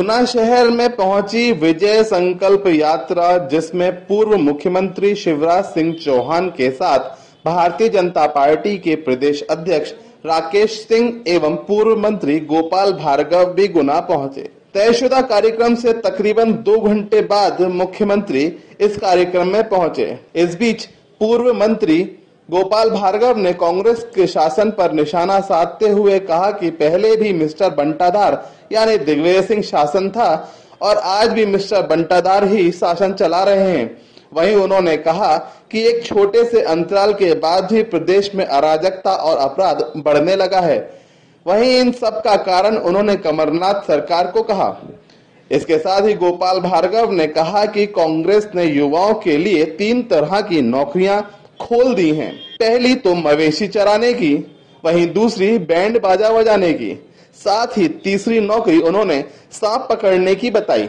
गुना शहर में पहुँची विजय संकल्प यात्रा, जिसमें पूर्व मुख्यमंत्री शिवराज सिंह चौहान के साथ भारतीय जनता पार्टी के प्रदेश अध्यक्ष राकेश सिंह एवं पूर्व मंत्री गोपाल भार्गव भी गुना पहुँचे। तयशुदा कार्यक्रम से तकरीबन दो घंटे बाद मुख्यमंत्री इस कार्यक्रम में पहुँचे। इस बीच पूर्व मंत्री गोपाल भार्गव ने कांग्रेस के शासन पर निशाना साधते हुए कहा कि पहले भी मिस्टर बंटाधार यानी दिग्विजय सिंह शासन था, और आज भी मिस्टर बंटाधार ही शासन चला रहे हैं। वहीं उन्होंने कहा कि एक छोटे से अंतराल के बाद भी प्रदेश में अराजकता और अपराध बढ़ने लगा है। वहीं इन सब का कारण उन्होंने कमरनाथ सरकार को कहा। इसके साथ ही गोपाल भार्गव ने कहा कि कांग्रेस ने युवाओं के लिए तीन तरह की नौकरियाँ खोल दी हैं। पहली तो मवेशी चराने की वहीं दूसरी बैंड बाजा बजाने की साथ ही तीसरी नौकरी उन्होंने सांप पकड़ने की बताई।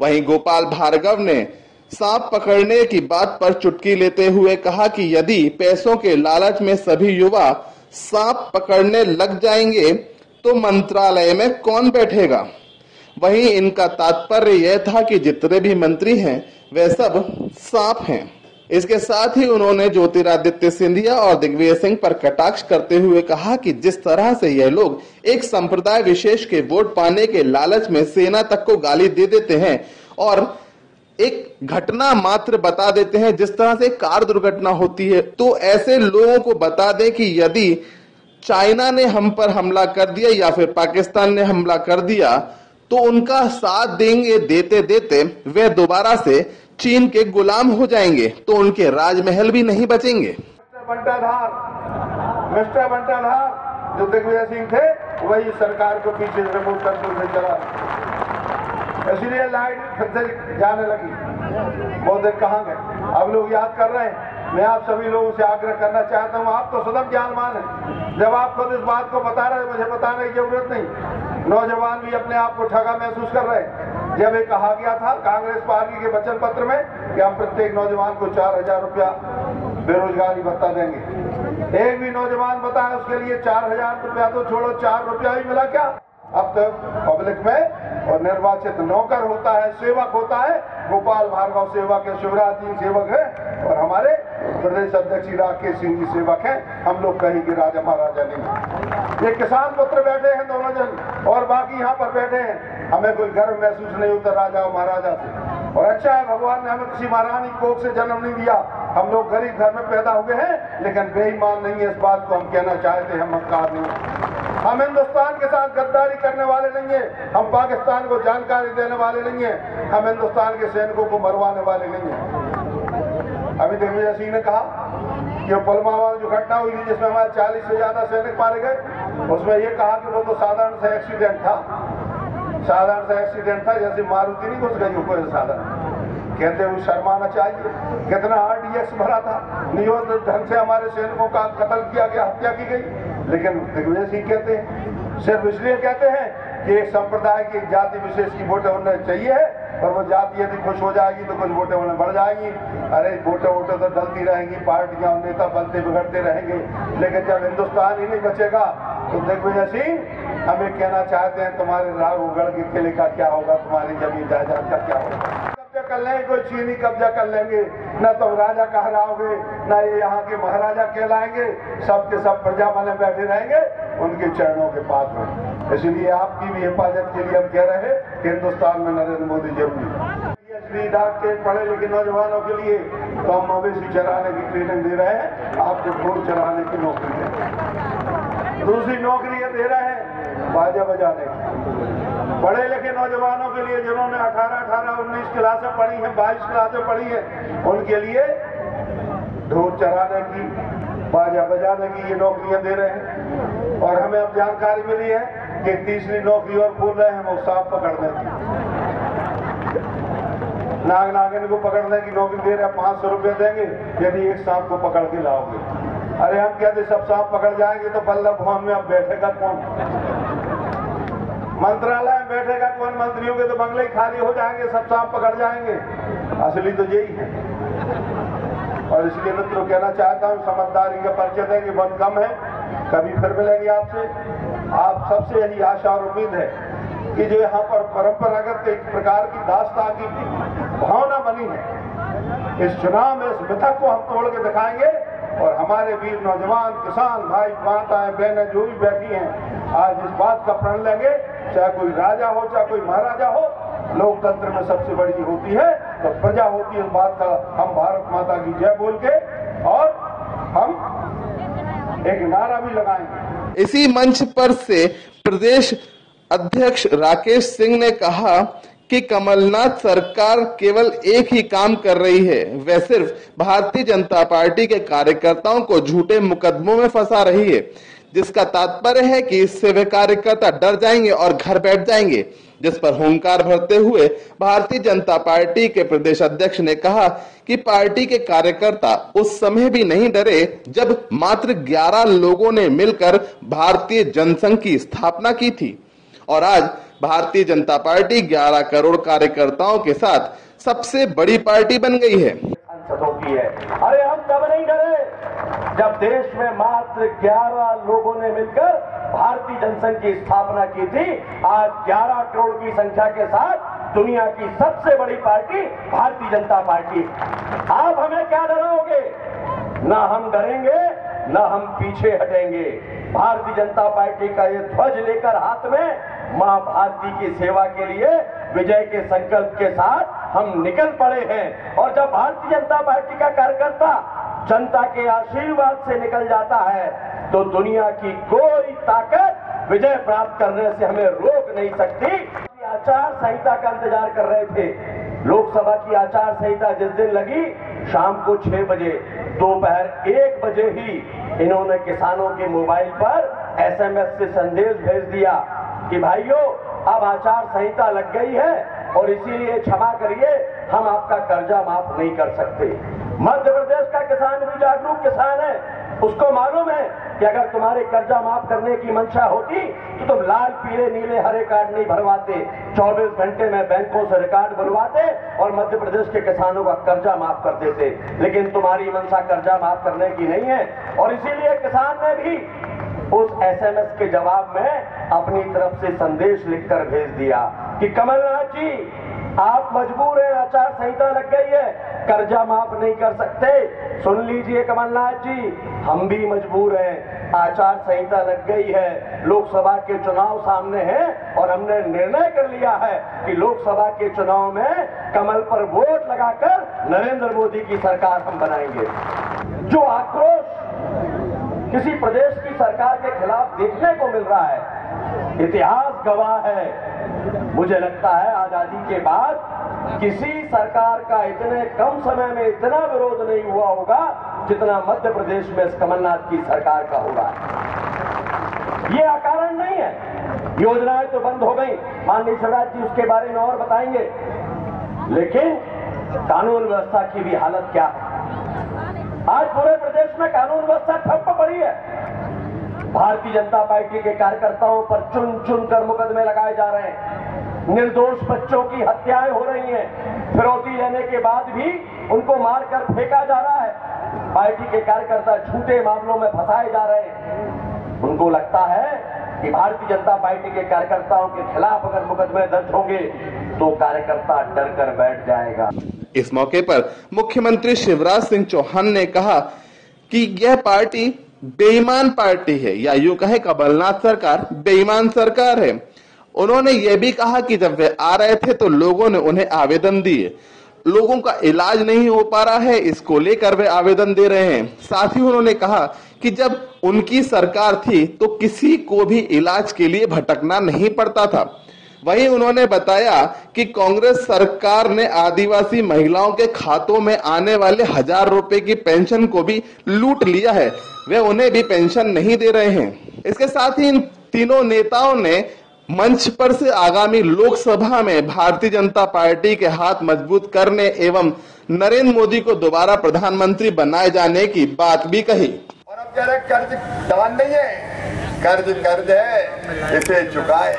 वहीं गोपाल भार्गव ने सांप पकड़ने की बात पर चुटकी लेते हुए कहा कि यदि पैसों के लालच में सभी युवा सांप पकड़ने लग जाएँगे तो मंत्रालय में कौन बैठेगा? वहीं इनका तात्पर्य यह था कि जितने भी मंत्री हैं, वे सब सांप हैं। इसके साथ ही उन्होंने ज्योतिरादित्य सिंधिया और दिग्विजय सिंह पर कटाक्ष करते हुए कहा कि जिस तरह से यह लोग एक संप्रदाय विशेष के वोट पाने के लालच में सेना तक को गाली दे देते हैं और एक घटना मात्र बता देते हैं, जिस तरह से कार दुर्घटना होती है तो ऐसे लोगों को बता दें कि यदि चाइना ने हम पर हमला कर दिया या फिर पाकिस्तान ने हमला कर दिया तो उनका साथ देंगे देते देते वे दोबारा से चीन के गुलाम हो जाएँगे तो उनके राजमहल भी नहीं बचेंगे। मिस्टर जो दिग्विजय सिंह थे, वही सरकार को पीछे रिमोट कंट्रोल से चला। इसलिए लाइट फिर से जाने लगी। बहुत देर कहाँ गए? अब लोग याद कर रहे हैं? मैं आप सभी लोगों से आग्रह करना चाहता हूँ, आप तो सदम ज्ञानमान है। जब आप खुद इस बात को बता रहे हैं, मुझे बताने की ज़रूरत नहीं। नौजवान भी अपने आप को ठगा महसूस कर रहे हैं। जब ये कहा गया था कांग्रेस पार्टी के वचन पत्र में कि हम प्रत्येक नौजवान को चार हज़ार रुपया बेरोजगारी भत्ता देंगे। एक भी नौजवान बताया उसके लिए चार हज़ार रुपया तो छोड़ो, चार रुपया ही मिला क्या? अब तक पब्लिक में और निर्वाचित नौकर होता है, सेवक होता है, गोपाल भार्गव सेवक है, शिवराज जी सेवक है और हमारे प्रदेश अध्यक्ष राकेश सिंह जी सेवक हैं। हम लोग कहीं के राजा महाराजा नहीं ये किसान पुत्र बैठे हैं दोनों जन और बाकी यहाँ पर बैठे हैं। हमें कोई गर्व महसूस नहीं होता राजा और महाराजा से। और अच्छा है, भगवान ने हमें किसी महारानी कोख से जन्म नहीं दिया। हम लोग गरीब घर में पैदा हुए हैं, लेकिन बेईमान नहीं है इस बात को हम कहना चाहते हैं, हम हकार नहीं हम हिंदुस्तान के साथ गद्दारी करने वाले नहीं है, हम पाकिस्तान को जानकारी देने वाले नहीं है, हम हिंदुस्तान के सैनिकों को मरवाने वाले नहीं है। अभी दिग्विजय सिंह ने कहा कि पुलवामा जो घटना हुई थी, जिसमें हमारे चालीस से ज़्यादा सैनिक मारे गए, उसमें ये कहा कि वो तो साधारण सा एक्सीडेंट था। साधारण सा एक्सीडेंट था, जैसे मारुति नहीं घुस गई कोई साधारण। कहते हुए शर्माना चाहिए। कितना आरडीएक्स भरा था। नियोजित ढंग से हमारे सैनिकों का कत्ल किया गया, हत्या की गई। लेकिन दिग्विजय सिंह कहते हैं, सिर्फ़ इसलिए कहते हैं कि एक संप्रदाय की जाति विशेष की वोटें होने चाहिए है, और वो जाति यदि खुश हो जाएगी तो कुछ वोटें उन्हें बढ़ जाएँगी। अरे, वोटें वोटें तो डलती रहेंगी, पार्टियाँ नेता बनते बिगड़ते रहेंगे। लेकिन जब हिंदुस्तान ही नहीं बचेगा तो दिग्विजय सिंह हमें कहना चाहते हैं, तुम्हारे राग उगड़ के किले का क्या होगा, तुम्हारी ज़मीन जायदाद का क्या होगा? कब्जा कर लेंगे कोई चीनी कब्जा कर लेंगे। न तुम राजा कहलाओगे, न ये यहाँ के महाराजा कहलाएँगे। सब के सब प्रजा बने बैठे रहेंगे, उनके चरणों के पास में। इसलिए आपकी भी हिफाजत के लिए हम कह रहे हैं हिंदुस्तान में नरेंद्र मोदी ज़रूरी श्री के पढ़े लिखे नौजवानों के लिए तो हम मवेशी चलाने की ट्रेनिंग दे रहे हैं, आपको घोड़ चलाने की नौकरी दे दूसरी नौकरी दे रहे हैं, बाजा बजाने की। पढ़े लिखे नौजवानों के लिए जिन्होंने 18 18 19 क्लासें पढ़ी हैं 22 क्लासें पढ़ी हैं, उनके लिए ढोल चराने की, बाजा बजाने की ये नौकरियाँ दे रहे हैं। और हमें अब जानकारी मिली है कि तीसरी नौकरी और खोल रहे हैं, वो सांप पकड़ने की। नाग नागिन को पकड़ने की नौकरी दे रहे हैं, पाँच सौ रुपया देंगे, यदि एक सांप को पकड़ के लाओगे। अरे हम कहते सब सांप पकड़ जाएँगे तो बल्लभ भवन में अब बैठेगा कौन? मंत्रालय में बैठेगा कौन? मंत्रियों के तो बंगले खाली हो जाएँगे, सब सांप पकड़ जाएँगे। असली तो यही है। और इसलिए मित्रों, कहना चाहता हूँ, समझदारी का परिचय देंगे बहुत कम है, कभी फिर मिलेंगे आपसे। आप सबसे यही आशा और उम्मीद है कि जो यहाँ पर परंपरागत एक प्रकार की दास्ता की भावना बनी है, इस चुनाव में, इस मिथक को हम तोड़ के दिखाएँगे। और हमारे वीर नौजवान किसान भाई माताएँ, बहनें जो भी बैठी हैं, आज इस बात का प्रण लेंगे, चाहे कोई राजा हो, चाहे कोई महाराजा हो, लोकतंत्र में सबसे बड़ी होती है तो प्रजा होती है इस बात का हम भारत माता की जय बोल के, और हम एक नारा भी लगाएँगे। इसी मंच पर से प्रदेश अध्यक्ष राकेश सिंह ने कहा कि कमलनाथ सरकार केवल एक ही काम कर रही है। वह सिर्फ़ भारतीय जनता पार्टी के कार्यकर्ताओं को झूठे मुकदमों में फंसा रही है, जिसका तात्पर्य है कि इससे वे कार्यकर्ता डर जाएँगे और घर बैठ जाएँगे, जिस पर होंकार भरते हुए भारतीय जनता पार्टी के प्रदेश अध्यक्ष ने कहा कि पार्टी के कार्यकर्ता उस समय भी नहीं डरे, जब मात्र 11 लोगों ने मिलकर भारतीय जनसंघ की स्थापना की थी। और आज भारतीय जनता पार्टी 11 करोड़ कार्यकर्ताओं के साथ सबसे बड़ी पार्टी बन गई है। अरे हम तब नहीं डरे? जब देश में मात्र 11 लोगों ने मिलकर भारतीय जनसंघ की स्थापना की थी, आज 11 करोड़ की संख्या के साथ दुनिया की सबसे बड़ी पार्टी भारतीय जनता पार्टी आप हमें क्या डराओगे? ना हम डरेंगे, ना हम पीछे हटेंगे। भारतीय जनता पार्टी का ये ध्वज लेकर हाथ में माँ भारती की सेवा के लिए, विजय के संकल्प के साथ हम निकल पड़े हैं। और जब भारतीय जनता पार्टी का कार्यकर्ता जनता के आशीर्वाद से निकल जाता है तो दुनिया की कोई ताकत विजय प्राप्त करने से हमें रोक नहीं सकती। आचार संहिता का इंतज़ार कर रहे थे। लोकसभा की आचार संहिता जिस दिन लगी, शाम को छह बजे, दोपहर एक बजे ही इन्होंने किसानों के मोबाइल पर एसएमएस से संदेश भेज दिया। कि भाइयों, अब आचार संहिता लग गई है और इसीलिए क्षमा करिए, हम आपका कर्जा माफ़ नहीं कर सकते। मध्य प्रदेश का किसान भी जागरूक किसान है। उसको मालूम है कि अगर तुम्हारे कर्जा माफ़ करने की मंशा होती तो तुम लाल, पीले, नीले, हरे कार्ड नहीं भरवाते। 24 घंटे में बैंकों से रिकॉर्ड बनवाते और मध्य प्रदेश के किसानों का कर्जा माफ़ कर देते। लेकिन तुम्हारी मंशा कर्जा माफ़ करने की नहीं है और इसीलिए किसान ने भी उस एसएमएस के जवाब में अपनी तरफ़ से संदेश लिखकर भेज दिया कि कमलनाथ जी, आप मजबूर हैं, आचार संहिता लग गई है, कर्जा माफ़ नहीं कर सकते। सुन लीजिए कमलनाथ जी, हम भी मजबूर हैं, आचार संहिता लग गई है, लोकसभा के चुनाव सामने हैं और हमने निर्णय कर लिया है कि लोकसभा के चुनाव में कमल पर वोट लगाकर नरेंद्र मोदी की सरकार हम बनाएँगे। जो आक्रोश किसी प्रदेश की सरकार के खिलाफ देखने को मिल रहा है। इतिहास गवाह है। मुझे लगता है आज़ादी के बाद किसी सरकार का इतने कम समय में इतना विरोध नहीं हुआ होगा जितना मध्य प्रदेश में कमलनाथ की सरकार का होगा। ये अकारण नहीं है। योजनाएँ तो बंद हो गई। माननीय शिवराज जी उसके बारे में और बताएँगे। लेकिन कानून व्यवस्था की भी हालत क्या है? आज पूरे प्रदेश में कानून व्यवस्था ठप पड़ी है। भारतीय जनता पार्टी के कार्यकर्ताओं पर चुन चुन कर मुकदमे लगाए जा रहे हैं। निर्दोष बच्चों की हत्याएँ हो रही हैं। फिरौती लेने के बाद भी उनको मारकर फेंका जा रहा है। पार्टी के कार्यकर्ता झूठे मामलों में फंसाए जा रहे हैं। उनको लगता है कि भारतीय जनता पार्टी के कार्यकर्ताओं के खिलाफ अगर मुकदमे दर्ज होंगे तो कार्यकर्ता डर कर बैठ जाएगा। इस मौके पर मुख्यमंत्री शिवराज सिंह चौहान ने कहा कि यह पार्टी बेईमान पार्टी है, या यूँ कहे कमलनाथ सरकार बेईमान सरकार है। उन्होंने यह भी कहा कि जब वे आ रहे थे तो लोगों ने उन्हें आवेदन दिए। लोगों का इलाज नहीं हो पा रहा है, इसको लेकर वे आवेदन दे रहे हैं। साथ ही उन्होंने कहा कि जब उनकी सरकार थी तो किसी को भी इलाज के लिए भटकना नहीं पड़ता था। वहीं उन्होंने बताया कि कांग्रेस सरकार ने आदिवासी महिलाओं के खातों में आने वाले हज़ार रुपए की पेंशन को भी लूट लिया है। वे उन्हें भी पेंशन नहीं दे रहे हैं। इसके साथ ही इन तीनों नेताओं ने मंच पर से आगामी लोकसभा में भारतीय जनता पार्टी के हाथ मज़बूत करने एवं नरेंद्र मोदी को दोबारा प्रधानमंत्री बनाए जाने की बात भी कही। और अब जरा कर्ज दान नहीं है। कर्ज कर्ज है, इसे चुकाए।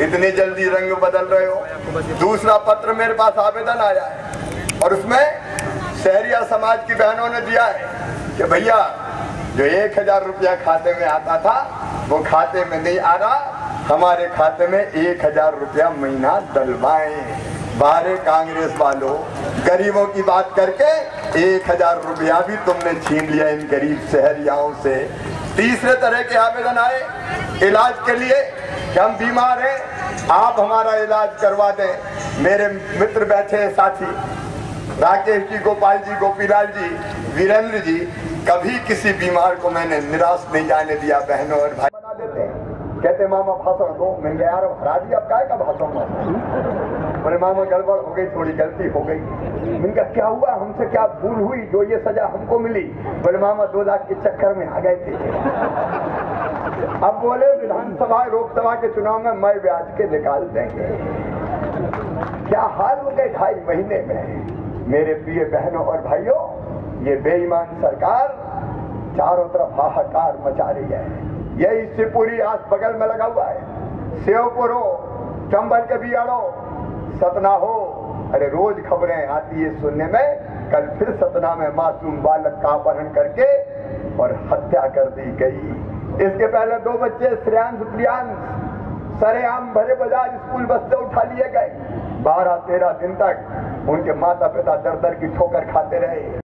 इतनी जल्दी रंग बदल रहे हो। दूसरा पत्र मेरे पास आवेदन आया है और उसमें शहरिया समाज की बहनों ने दिया है कि भैया, जो एक हज़ार रुपया खाते में आता था, वो खाते में नहीं आ रहा। हमारे खाते में एक हज़ार रुपया महीना डलवाए। बारे कांग्रेस वालों, गरीबों की बात करके एक हज़ार रुपया भी तुमने छीन लिया इन गरीब शहरियाओं से। तीसरे तरह के आवेदन आए इलाज के लिए कि हम बीमार हैं, आप हमारा इलाज करवा दें। मेरे मित्र बैठे हैं साथी, राकेश जी, गोपाल जी, गोपीलाल जी, वीरेंद्र जी, कभी किसी बीमार को मैंने निराश नहीं जाने दिया, बहनों और भाई। बना देते कहते मामा भाषण दो। कहा, यार हरा दिया का भाषण बोले मामा गड़बड़ हो गई, थोड़ी गलती हो गई। मैंने कहा, क्या हुआ? हमसे क्या भूल हुई जो ये सजा हमको मिली? बोले मामा दो लाख के चक्कर में आ गए थे। अब बोले, विधानसभा, लोकसभा के चुनाव में मैं ब्याज के निकाल देंगे। क्या हाल हो गए ढाई महीने में? मेरे प्रिय बहनों और भाइयों, ये बेईमान सरकार चारों तरफ़ हाहाकार मचा रही है। यही शिवपुरी आज बगल में लगा हुआ है। सेवपुर हो चंबल के बियाड़ो सतना हो। अरे रोज खबरें आती है सुनने में। कल फिर सतना में मासूम बालक का अपहरण करके और हत्या कर दी गई। इसके पहले दो बच्चे श्रेयांश प्रियांश, सरेआम भरे बाज़ार स्कूल बस से उठा लिए गए। बारह तेरह दिन तक उनके माता पिता दर दर की ठोकर खाते रहे।